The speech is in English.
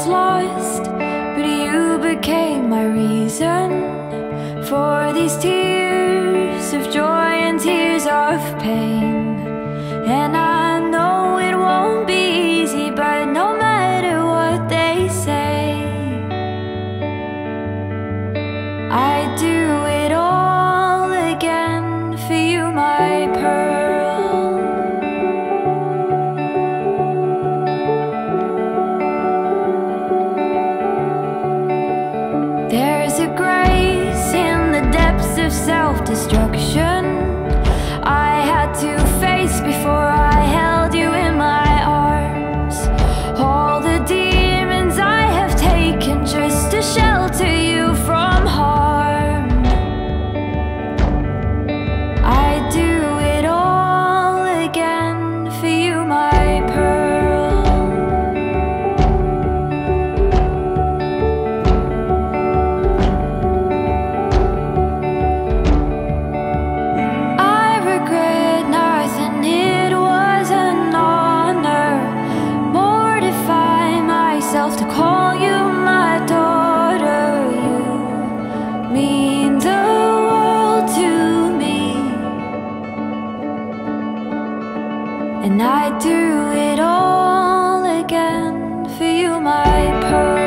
was lost, but you became my reason for these tears of joy and tears of pain. of self destruction. And I do it all again for you, my pearl.